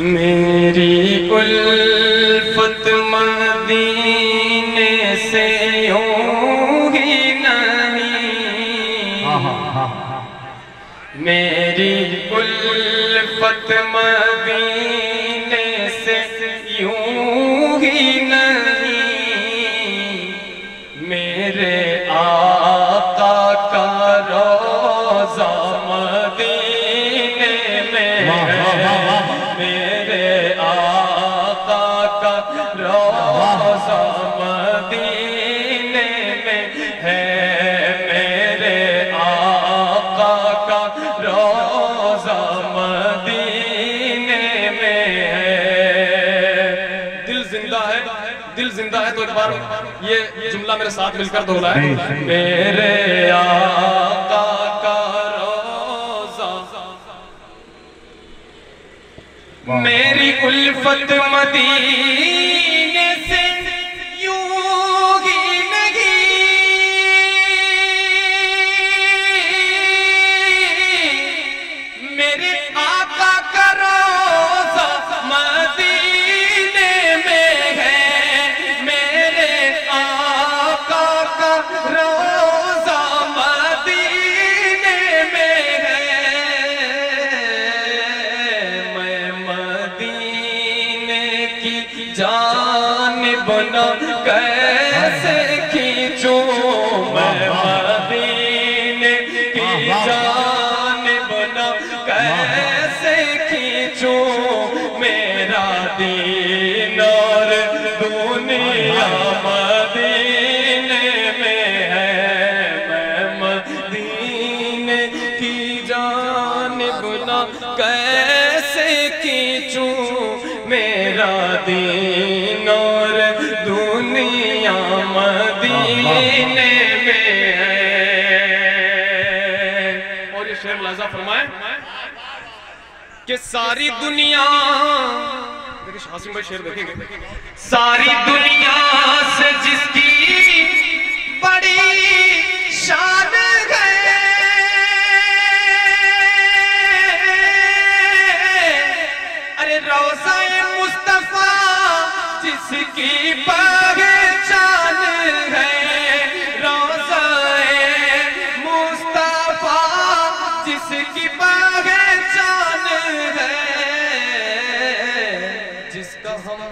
मेरी उल्फत मदीने से यूँ ही नहीं मेरी उल्फत मदीने से यूँ ही नहीं। मेरे आका का रोजा मदीने में है मेरे आका का रोजा मदीने में है। दिल ज़िंदा है दिल ज़िंदा है तो एक बार ये जुमला मेरे साथ मिलकर दोहरा है मेरे आका का रोजा। मेरी उल्फत मदीने बना कैसे खींचूं मैं मदीने की जान बना कैसे खींचूं मेरा दीन और दुनिया मदीने में है। मैं मदीने की जान बना कैसे खींचूं मेरा दीन फरमाए, कि सारी दुनिया हासिम भाई शेर देखेंगे। सारी दुनिया से जिसकी बड़ी शान है, अरे रोज़ाए मुस्तफ़ा जिसकी पहचान जिसकी पहचान है जिसका हम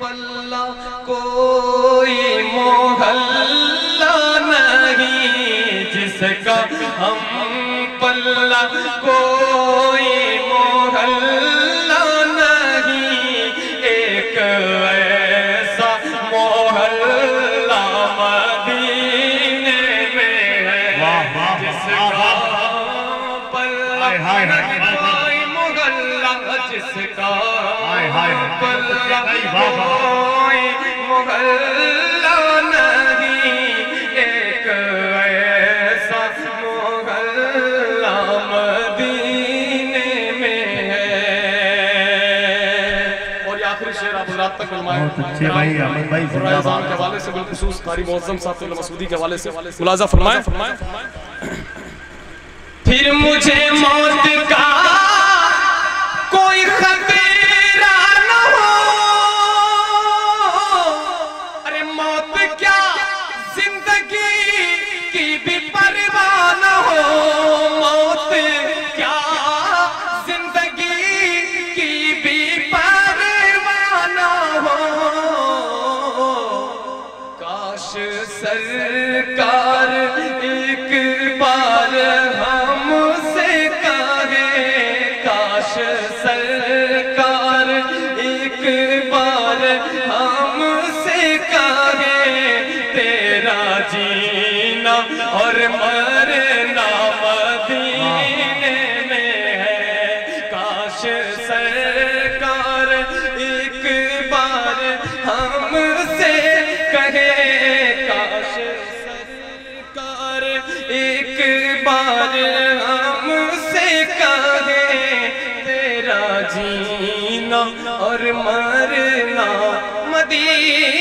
पल्ला कोई मोहल्ला नहीं जिसका हम पल्ला कोई हाय, हाय, हाय। मोहल्ला जिसका हाय, हाय। कोई मोहल्ला नहीं एक ऐसा मोहल्ला मदीने में है और ये आखिरी शेर आप रात तक फरमाए बहुत अच्छे भाई, अहमद भाई, जिंदाबाद। रमज़ान के हवाले से बिलखुसूस कारी मुअज्जम साहब मसूदी के हवाले से मुलाजा फरमाए फिर मुझे मौत का कोई खतरा न हो। अरे मौत क्या? ज़िंदगी की भी परवाह न हो। मौत क्या? ज़िंदगी की भी परवाह न हो। काश सरकार सरकार, एक बार हमसे कहे, तेरा जीना और मरना मदीने में है। काश सरकार, एक बार हमसे कहे, काश सरकार, एक बार हमसे कहे। तेरा जीना और मरना मदीने